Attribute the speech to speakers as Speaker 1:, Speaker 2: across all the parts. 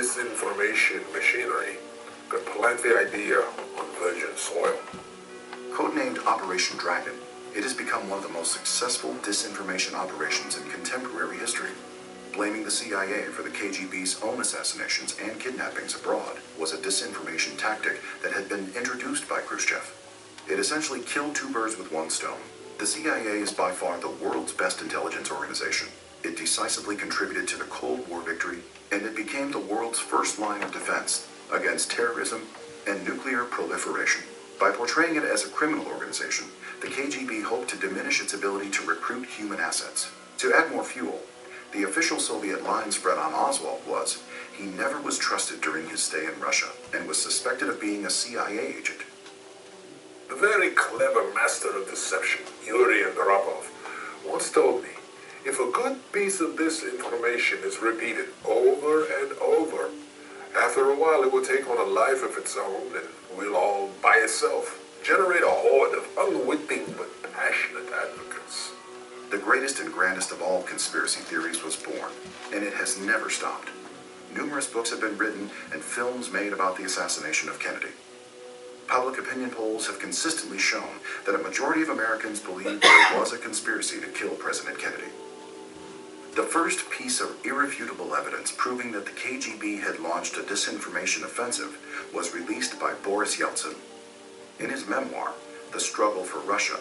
Speaker 1: disinformation machinery could plant the idea on virgin soil.
Speaker 2: Codenamed Operation Dragon, it has become one of the most successful disinformation operations in contemporary history. Blaming the CIA for the KGB's own assassinations and kidnappings abroad was a disinformation tactic that had been introduced by Khrushchev. It essentially killed two birds with one stone. The CIA is by far the world's best intelligence organization. It decisively contributed to the Cold War victory, and it became the world's first line of defense against terrorism and nuclear proliferation. By portraying it as a criminal organization, the KGB hoped to diminish its ability to recruit human assets. To add more fuel, the official Soviet line spread on Oswald was he never was trusted during his stay in Russia and was suspected of being a CIA agent.
Speaker 1: The very clever master of deception, Yuri Andropov, once told me if a good piece of this information is repeated over and over, after a while it will take on a life of its own and will all by itself generate a horde of unwitting but passionate advocates.
Speaker 2: The greatest and grandest of all conspiracy theories was born, and it has never stopped. Numerous books have been written and films made about the assassination of Kennedy. Public opinion polls have consistently shown that a majority of Americans believe there was a conspiracy to kill President Kennedy. The first piece of irrefutable evidence proving that the KGB had launched a disinformation offensive was released by Boris Yeltsin. In his memoir, The Struggle for Russia,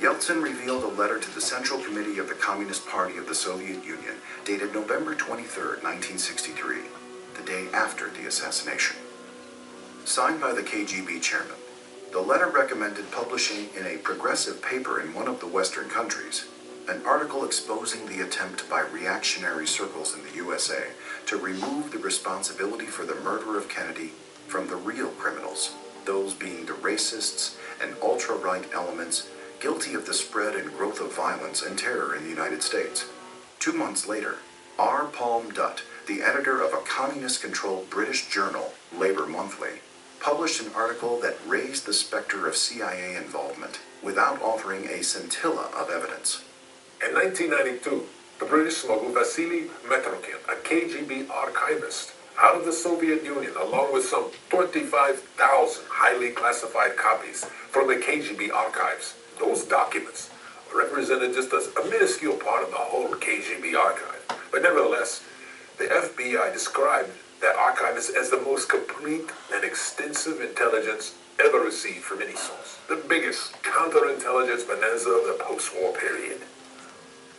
Speaker 2: Yeltsin revealed a letter to the Central Committee of the Communist Party of the Soviet Union dated November 23, 1963, the day after the assassination. Signed by the KGB chairman, the letter recommended publishing in a progressive paper in one of the Western countries an article exposing the attempt by reactionary circles in the USA to remove the responsibility for the murder of Kennedy from the real criminals, those being the racists and ultra-right elements guilty of the spread and growth of violence and terror in the United States. Two months later, R. Palme Dutt, the editor of a communist-controlled British journal, Labour Monthly, published an article that raised the specter of CIA involvement without offering a scintilla of evidence.
Speaker 1: In 1992, the British smuggled Vasily Mitrokhin, a KGB archivist, out of the Soviet Union along with some 25,000 highly classified copies from the KGB archives. Those documents represented just a, a minuscule part of the whole KGB archive. But nevertheless, the FBI described that archivist as the most complete and extensive intelligence ever received from any source. The biggest counterintelligence bonanza of the post-war period.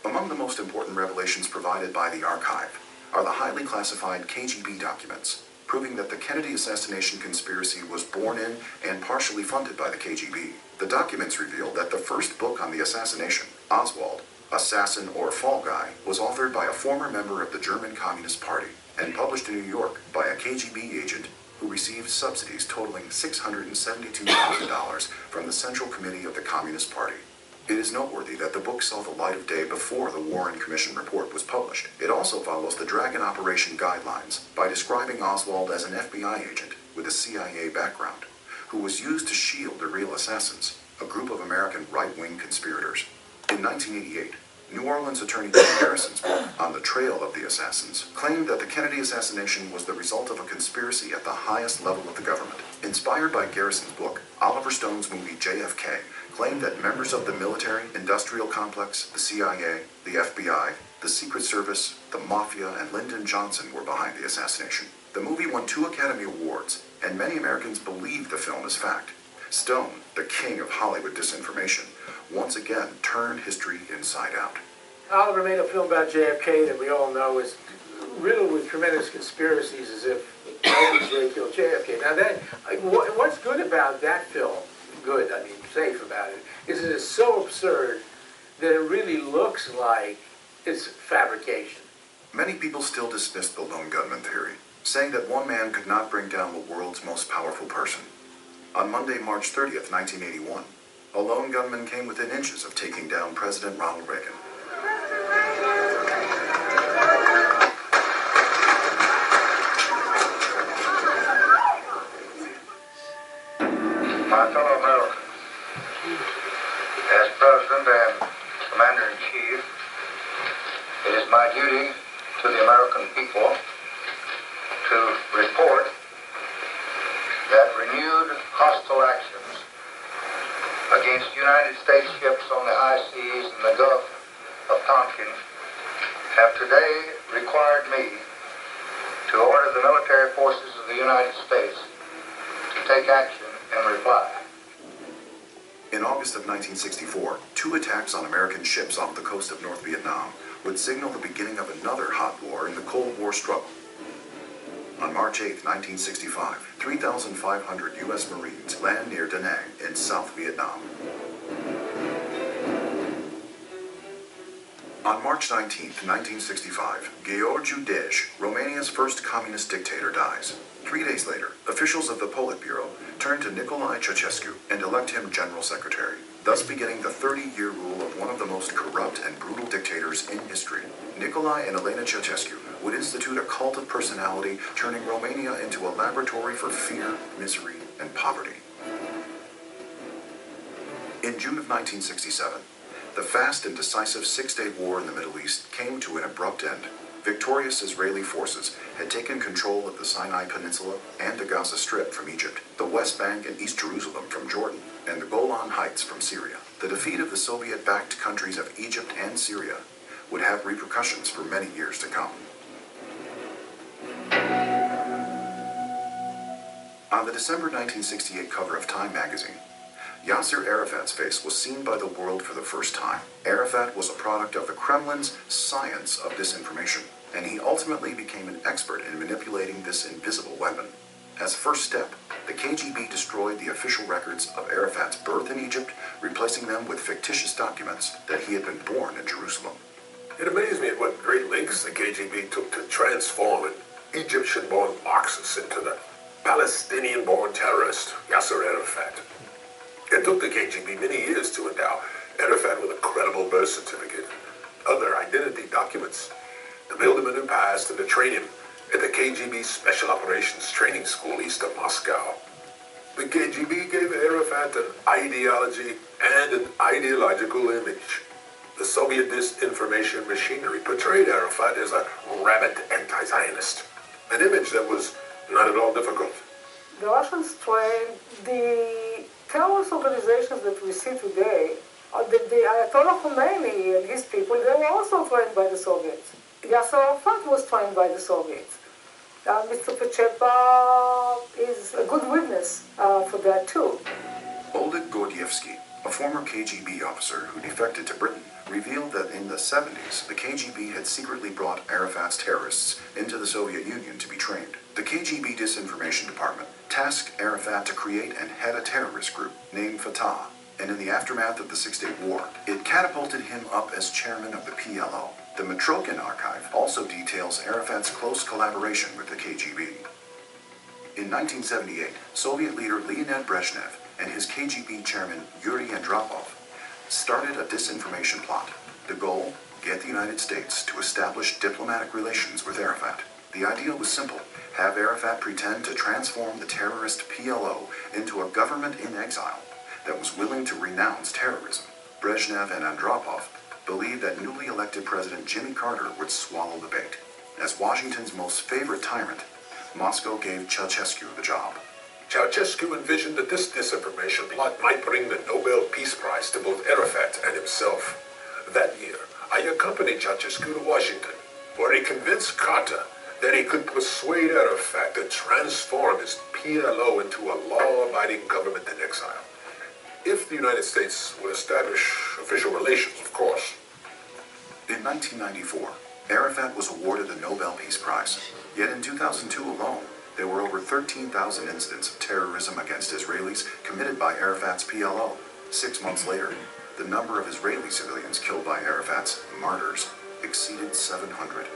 Speaker 2: Among the most important revelations provided by the archive are the highly classified KGB documents, proving that the Kennedy assassination conspiracy was born in and partially funded by the KGB. The documents reveal that the first book on the assassination, Oswald, Assassin or Fall Guy, was authored by a former member of the German Communist Party and published in New York by a KGB agent who received subsidies totaling $672,000 from the Central Committee of the Communist Party. It is noteworthy that the book saw the light of day before the Warren Commission report was published. It also follows the Dragon Operation guidelines by describing Oswald as an FBI agent with a CIA background, who was used to shield the real assassins, a group of American right-wing conspirators. In 1988, New Orleans attorney Jim Garrison's book, On the Trail of the Assassins, claimed that the Kennedy assassination was the result of a conspiracy at the highest level of the government. Inspired by Garrison's book, Oliver Stone's movie JFK claimed that members of the military industrial complex, the CIA, the FBI, the Secret Service, the Mafia, and Lyndon Johnson were behind the assassination. The movie won two Academy Awards, and many Americans believe the film is fact. Stone, the king of Hollywood disinformation, once again turned history inside out.
Speaker 3: Oliver made a film about JFK that we all know is riddled with tremendous conspiracies as if LBJ killed JFK. Now that, what's good about that film good, I mean safe about it, is it is so absurd that it really looks like it's fabrication.
Speaker 2: Many people still dismiss the lone gunman theory, saying that one man could not bring down the world's most powerful person. On Monday, March 30th, 1981, a lone gunman came within inches of taking down President Ronald Reagan.
Speaker 4: United States to take action in reply.
Speaker 2: In August of 1964, two attacks on American ships off the coast of North Vietnam would signal the beginning of another hot war in the Cold War struggle. On March 8, 1965, 3,500 U.S. Marines land near Da Nang in South Vietnam. On March 19, 1965, Gheorghiu Dej, Romania's first communist dictator, dies. Three days later, officials of the Politburo turn to Nicolae Ceausescu and elect him general secretary, thus beginning the 30-year rule of one of the most corrupt and brutal dictators in history. Nicolae and Elena Ceausescu would institute a cult of personality, turning Romania into a laboratory for fear, misery, and poverty. In June of 1967, the fast and decisive Six-Day War in the Middle East came to an abrupt end. Victorious Israeli forces had taken control of the Sinai Peninsula and the Gaza Strip from Egypt, the West Bank and East Jerusalem from Jordan, and the Golan Heights from Syria. The defeat of the Soviet-backed countries of Egypt and Syria would have repercussions for many years to come. On the December 1968 cover of Time magazine, Yasser Arafat's face was seen by the world for the first time. Arafat was a product of the Kremlin's science of disinformation, and he ultimately became an expert in manipulating this invisible weapon. As a first step, the KGB destroyed the official records of Arafat's birth in Egypt, replacing them with fictitious documents that he had been born in Jerusalem.
Speaker 1: It amazed me at what great lengths the KGB took to transform an Egyptian-born Marxist into the Palestinian-born terrorist, Yasser Arafat. It took the KGB many years to endow Arafat with a credible birth certificate, other identity documents, to build him a new past and to train him at the KGB Special Operations Training School east of Moscow. The KGB gave Arafat an ideology and an ideological image. The Soviet disinformation machinery portrayed Arafat as a rabid anti-Zionist, an image that was not at all difficult.
Speaker 5: The Russians trained the terrorist organizations that we see today, uh, the, the Ayatollah Khomeini and his people, they were also trained by the Soviets. Yasser Arafat was trained by the Soviets. Uh, Mr. Pacepa is a good witness uh, for that too.
Speaker 2: Oleg Gordievsky, a former KGB officer who defected to Britain, revealed that in the 70s, the KGB had secretly brought Arafat's terrorists into the Soviet Union to be trained. The KGB Disinformation Department tasked Arafat to create and head a terrorist group named Fatah, and in the aftermath of the Six-Day War, it catapulted him up as chairman of the PLO. The Mitrokhin archive also details Arafat's close collaboration with the KGB. In 1978, Soviet leader Leonid Brezhnev and his KGB chairman Yuri Andropov started a disinformation plot. The goal? Get the United States to establish diplomatic relations with Arafat. The idea was simple. Have Arafat pretend to transform the terrorist PLO into a government in exile that was willing to renounce terrorism. Brezhnev and Andropov believed that newly elected President Jimmy Carter would swallow the bait. As Washington's most favorite tyrant, Moscow gave Ceausescu the job.
Speaker 1: Ceausescu envisioned that this disinformation plot might bring the Nobel Peace Prize to both Arafat and himself. That year, I accompanied Ceausescu to Washington, where he convinced Carter that he could persuade Arafat to transform his PLO into a law-abiding government in exile. If the United States would establish official relations, of course.
Speaker 2: In 1994, Arafat was awarded the Nobel Peace Prize. Yet in 2002 alone, there were over 13,000 incidents of terrorism against Israelis committed by Arafat's PLO. Six months later, the number of Israeli civilians killed by Arafat's martyrs exceeded 700.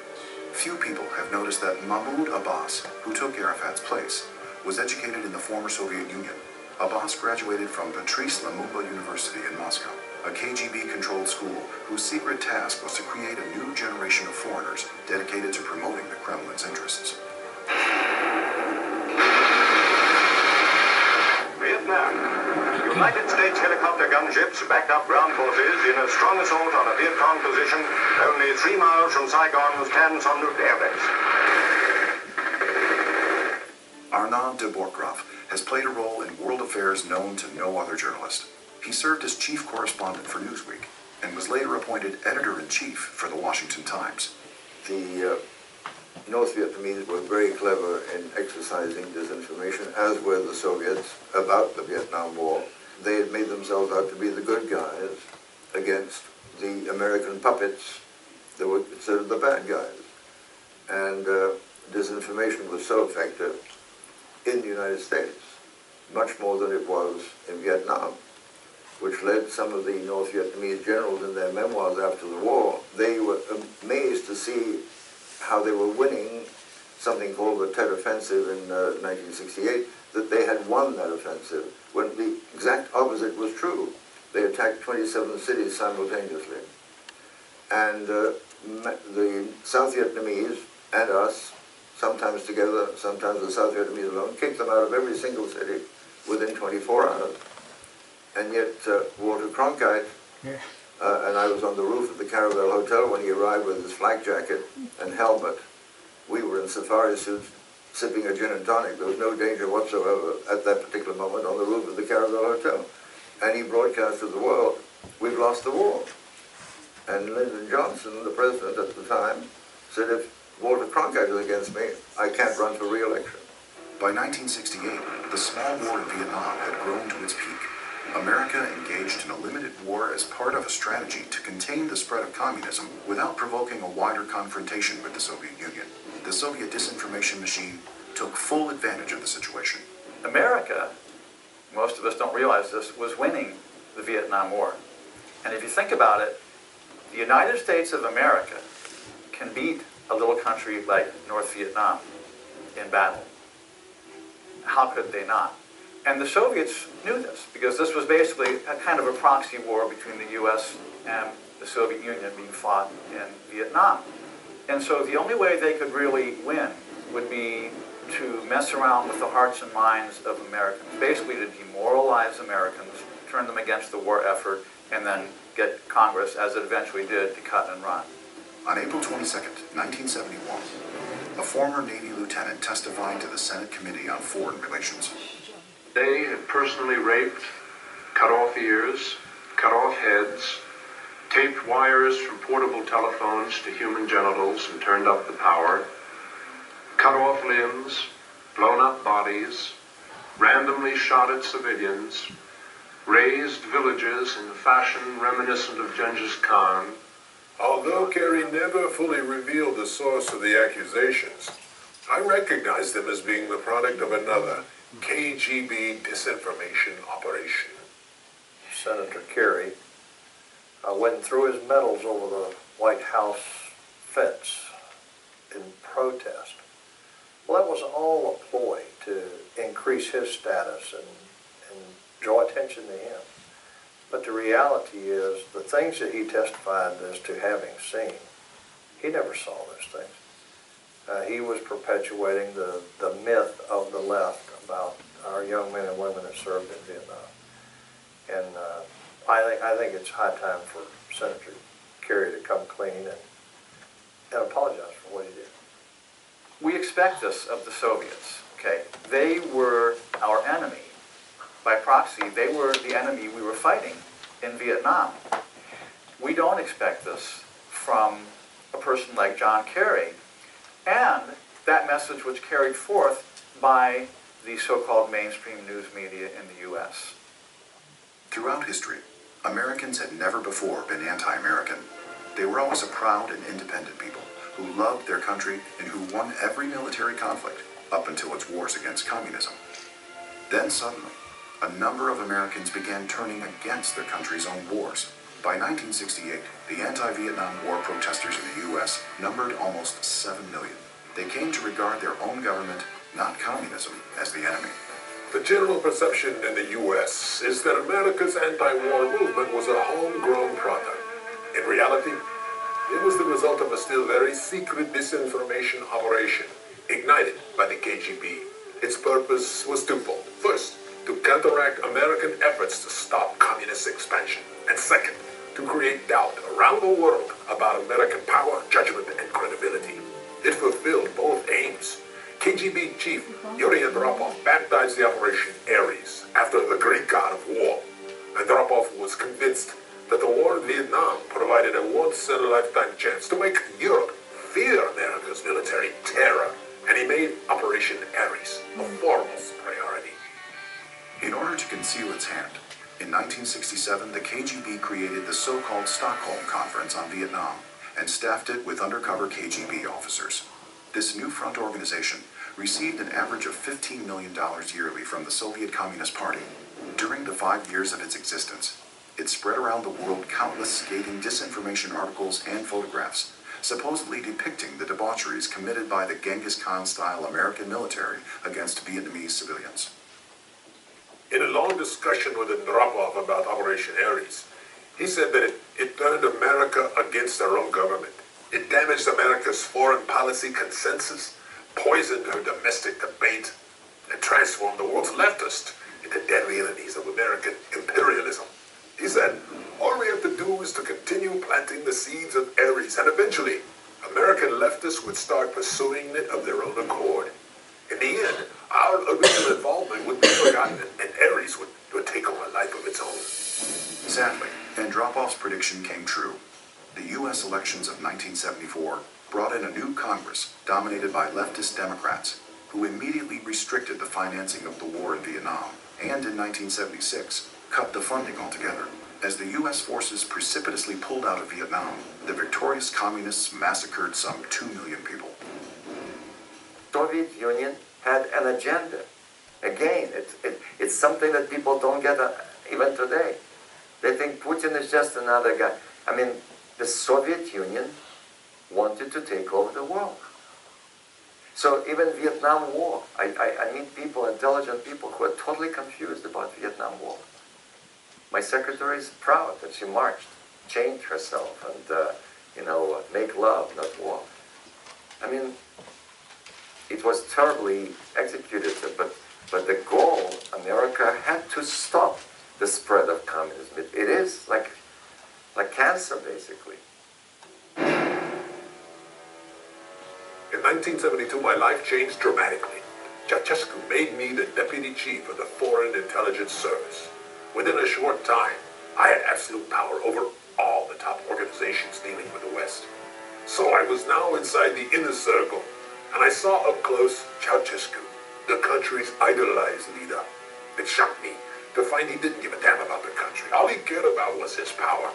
Speaker 2: Few people have noticed that Mahmoud Abbas, who took Arafat's place, was educated in the former Soviet Union. Abbas graduated from Patrice Lumumba University in Moscow, a KGB-controlled school whose secret task was to create a new generation of foreigners dedicated to promoting the Kremlin's
Speaker 6: States helicopter gunships backed up ground forces in a strong assault on a Viet Cong position only three miles from Saigon's Tan Son Nhut Air Base.
Speaker 2: Arnaud de Borchgrave has played a role in world affairs known to no other journalist. He served as chief correspondent for Newsweek and was later appointed editor-in-chief for the Washington Times.
Speaker 7: The uh, North Vietnamese were very clever in exercising disinformation, as were the Soviets, about the Vietnam War. They had made themselves out to be the good guys against the American puppets that were considered the bad guys. And uh, disinformation was so effective in the United States, much more than it was in Vietnam, which led some of the North Vietnamese generals in their memoirs after the war, they were amazed to see how they were winning something called the Tet Offensive in uh, 1968, that they had won that offensive, when the exact opposite was true. They attacked 27 cities simultaneously. And uh, the South Vietnamese and us, sometimes together, sometimes the South Vietnamese alone, kicked them out of every single city within 24 hours. And yet uh, Walter Cronkite,
Speaker 3: Yeah.
Speaker 7: uh, and I was on the roof of the Caravelle Hotel when he arrived with his flak jacket and helmet. In safari suits sipping a gin and tonic. There was no danger whatsoever at that particular moment on the roof of the Caravelle Hotel. And he broadcast to the world, we've lost the war. And Lyndon Johnson, the president at the time, said if Walter Cronkite is against me, I can't run for re-election.
Speaker 2: By 1968, the small war in Vietnam had grown to its peak. America engaged in a limited war as part of a strategy to contain the spread of communism without provoking a wider confrontation with the Soviet Union. The Soviet disinformation machine took full advantage of the situation.
Speaker 8: America, most of us don't realize this, was winning the Vietnam War. And if you think about it, the United States of America can beat a little country like North Vietnam in battle. How could they not? And the Soviets knew this because this was basically a kind of a proxy war between the US and the Soviet Union being fought in Vietnam. And so the only way they could really win would be to mess around with the hearts and minds of Americans, basically to demoralize Americans, turn them against the war effort, and then get Congress, as it eventually did, to cut and run.
Speaker 2: On April 22, 1971, a former Navy lieutenant testified to the Senate Committee on Foreign Relations.
Speaker 9: They had personally raped, cut off ears, cut off heads, taped wires from portable telephones to human genitals and turned up the power, cut off limbs, blown up bodies, randomly shot at civilians, razed villages in a fashion reminiscent of Genghis Khan,
Speaker 1: Although Kerry never fully revealed the source of the accusations, I recognize them as being the product of another KGB disinformation operation.
Speaker 10: Senator Kerry uh, went through his medals over the White House fence in protest. Well, that was all a ploy to increase his status and, and draw attention to him. But the reality is, the things that he testified as to having seen, he never saw those things. Uh, he was perpetuating the, the myth of the left about our young men and women that served in Vietnam. And uh, I think I think it's high time for Senator Kerry to come clean and, and apologize for what he did.
Speaker 8: We expect this of the Soviets, okay? They were our enemy. By proxy, they were the enemy we were fighting in Vietnam. We don't expect this from a person like John Kerry. And that message was carried forth by the so-called mainstream news media in the U.S.
Speaker 2: Throughout history, Americans had never before been anti-American. They were always a proud and independent people who loved their country and who won every military conflict up until its wars against communism. Then suddenly, a number of Americans began turning against their country's own wars. By 1968, the anti-Vietnam War protesters in the U.S. numbered almost 7 million. They came to regard their own government, not communism, as the enemy.
Speaker 1: The general perception in the U.S. is that America's anti-war movement was a homegrown product. In reality, it was the result of a still very secret disinformation operation ignited by the KGB. Its purpose was twofold. First, to counteract American efforts to stop communist expansion. And second, to create doubt around the world about American power, judgment, and credibility. It fulfilled both. KGB chief Yuri Andropov baptized the operation Ares after the Greek god of war. Andropov was convinced that the war in Vietnam provided a once-in-a-lifetime chance to make Europe fear America's military terror, and he made Operation Ares a foremost priority.
Speaker 2: In order to conceal its hand, in 1967 the KGB created the so-called Stockholm Conference on Vietnam and staffed it with undercover KGB officers. This new front organization received an average of $15 million yearly from the Soviet Communist Party. During the five years of its existence, it spread around the world countless scathing disinformation articles and photographs, supposedly depicting the debaucheries committed by the Genghis Khan-style American military against Vietnamese civilians.
Speaker 1: In a long discussion with Andropov about Operation Ares, he said that it, it turned America against their own government. It damaged America's foreign policy consensus, poisoned her domestic debate, and transformed the world's leftists into deadly enemies of American imperialism. He said, all we have to do is to continue planting the seeds of Ares, and eventually, American leftists would start pursuing it of their own accord. In the end, our original involvement would be forgotten, and Ares would, would take on a life of its own.
Speaker 2: Sadly, Andropov's prediction came true. The U.S. elections of 1974 brought in a new Congress dominated by leftist Democrats who immediately restricted the financing of the war in Vietnam and in 1976 cut the funding altogether. As the U.S. forces precipitously pulled out of Vietnam, the victorious communists massacred some 2 million people.
Speaker 11: Soviet Union had an agenda. Again, it, it, it's something that people don't get uh, even today. They think Putin is just another guy. I mean, the Soviet Union wanted to take over the world. So even Vietnam War, I, I, I meet people, intelligent people, who are totally confused about Vietnam War. My secretary is proud that she marched, changed herself, and uh, you know, make love, not war. I mean, it was terribly executed, but but the goal, America had to stop the spread of communism. it, it is like like cancer, basically.
Speaker 1: 1972, my life changed dramatically. Ceausescu made me the deputy chief of the Foreign Intelligence Service. Within a short time, I had absolute power over all the top organizations dealing with the West. So I was now inside the inner circle, and I saw up close Ceausescu, the country's idolized leader. It shocked me to find he didn't give a damn about the country. All he cared about was his power.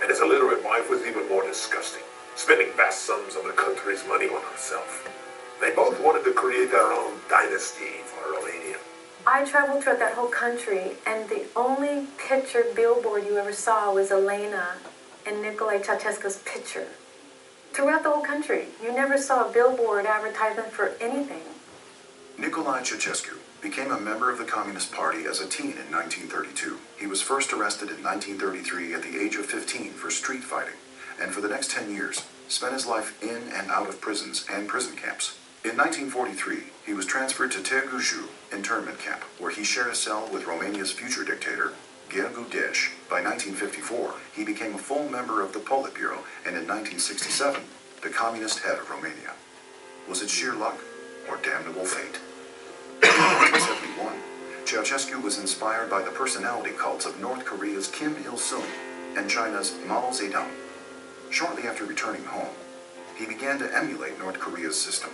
Speaker 1: And his illiterate wife was even more disgusting, spending vast sums of the country's money on herself. They both wanted to create their own dynasty for Romania.
Speaker 12: I traveled throughout that whole country, and the only picture billboard you ever saw was Elena and Nicolae Ceausescu's picture. Throughout the whole country, you never saw a billboard advertisement for anything.
Speaker 2: Nicolae Ceausescu became a member of the Communist Party as a teen in 1932. He was first arrested in 1933 at the age of 15 for street fighting, and for the next 10 years spent his life in and out of prisons and prison camps. In 1943, he was transferred to Târgu internment camp, where he shared a cell with Romania's future dictator, Gheorghe Dej. By 1954, he became a full member of the Politburo, and in 1967, the communist head of Romania. Was it sheer luck or damnable fate? In 1971, Ceausescu was inspired by the personality cults of North Korea's Kim Il-sung and China's Mao Zedong. Shortly after returning home, he began to emulate North Korea's system.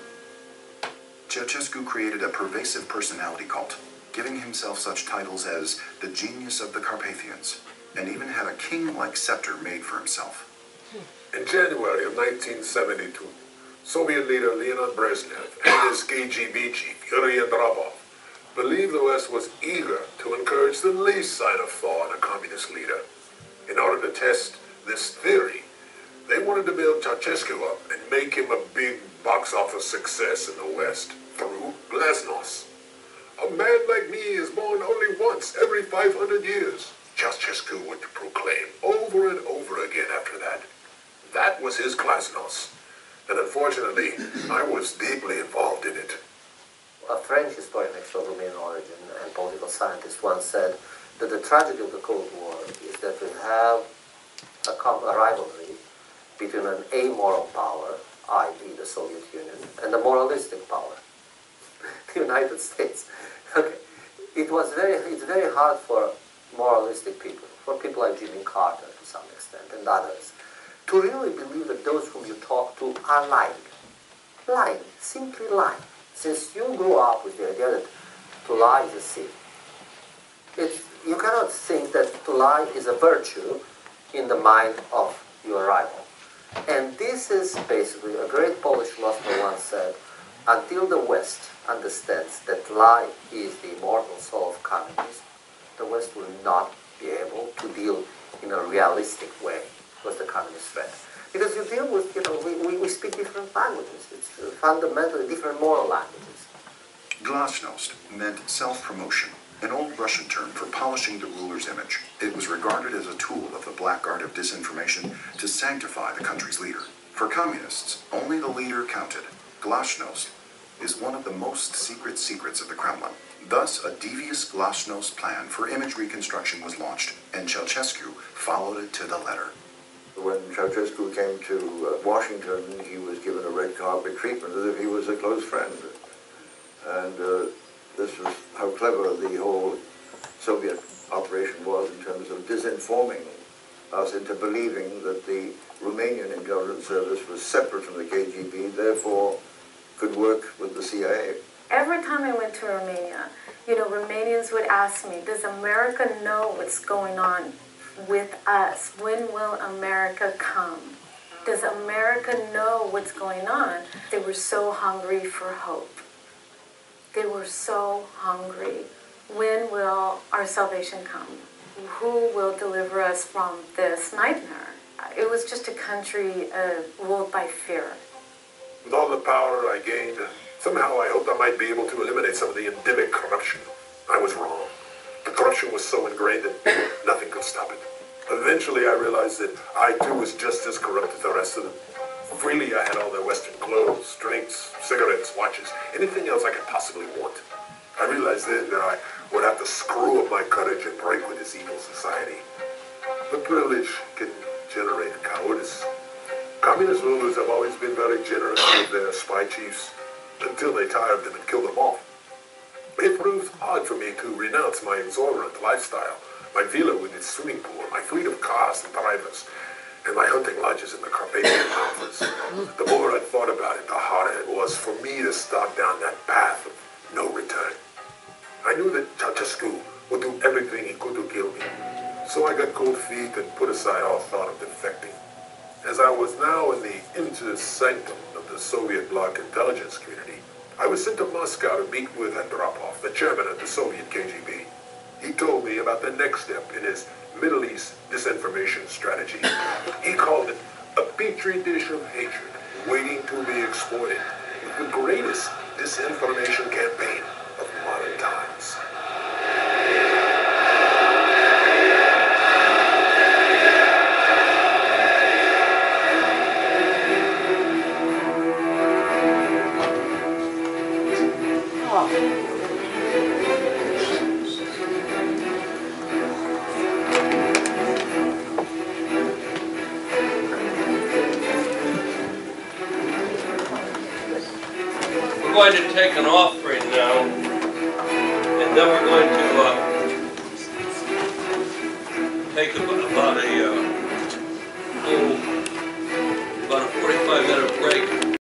Speaker 2: Ceausescu created a pervasive personality cult, giving himself such titles as the genius of the Carpathians, and even had a king-like scepter made for himself.
Speaker 1: In January of 1972, Soviet leader Leonid Brezhnev and his KGB chief Yuri Andropov believed the West was eager to encourage the least sign of thaw in a communist leader. In order to test this theory, they wanted to build Ceausescu up and make him a big box office success in the West through glasnost. A man like me is born only once every 500 years. Ceausescu would proclaim over and over again after that. That was his glasnost. And unfortunately, I was deeply involved in it.
Speaker 11: A French historian of Romanian origin and political scientist once said that the tragedy of the Cold War is that we have a, a rivalry between an amoral power, i.e. the Soviet Union, and a moralistic power, the United States. Okay. It was very, it's very hard for
Speaker 10: moralistic people, for people like Jimmy Carter to some extent and others, to really believe that those whom you talk to are lying. Lying, simply lying. Since you grew up with the idea that to lie is a sin, it's, you cannot think that to lie is a virtue in the mind of your rival. And this is basically, a great Polish philosopher once said, until the West understands that lie is the immortal soul of communism, the West will not be able to deal in a realistic way with the communist threat. Because you deal with, you know, we, we, we speak different languages. It's fundamentally different moral languages.
Speaker 2: Glasnost meant self-promotion, an old Russian term for polishing the ruler's image. It was regarded as a tool of the black art of disinformation to sanctify the country's leader. For communists, only the leader counted. Glasnost is one of the most secret secrets of the Kremlin. Thus, a devious Glasnost plan for image reconstruction was launched, and Ceausescu followed it to the letter.
Speaker 7: When Ceausescu came to uh, Washington, he was given a red carpet treatment as if he was a close friend. And uh, this was how clever the whole Soviet operation was in terms of disinforming us into believing that the Romanian intelligence service was separate from the KGB, therefore could work with the CIA.
Speaker 12: Every time I went to Romania, you know, Romanians would ask me, does America know what's going on with us? When will America come? Does America know what's going on? They were so hungry for hope. They were so hungry. When will our salvation come? Who will deliver us from this nightmare? It was just a country uh, ruled by fear.
Speaker 1: With all the power I gained, somehow I hoped I might be able to eliminate some of the endemic corruption. I was wrong. The corruption was so ingrained that nothing could stop it. Eventually I realized that I too was just as corrupt as the rest of them. Freely I had all their Western clothes, drinks, cigarettes, watches, anything else I could possibly want. I realized then that I would have to screw up my courage and break with this evil society. But privilege can generate cowardice. Communist rulers have always been very generous with their spy chiefs until they tired them and killed them off. It proved hard for me to renounce my exorbitant lifestyle, my villa with its swimming pool, my fleet of cars and drivers, and my hunting lodges in the Carpathian Mountains. The more I thought about it, the harder it was for me to start down that path of no return. I knew that Ceausescu would do everything he could to kill me, so I got cold feet and put aside all thought of defecting. As I was now in the inner sanctum of the Soviet bloc intelligence community, I was sent to Moscow to meet with Andropov, the chairman of the Soviet KGB. He told me about the next step in his Middle East disinformation strategy. He called it a petri dish of hatred waiting to be exploited. The greatest disinformation campaign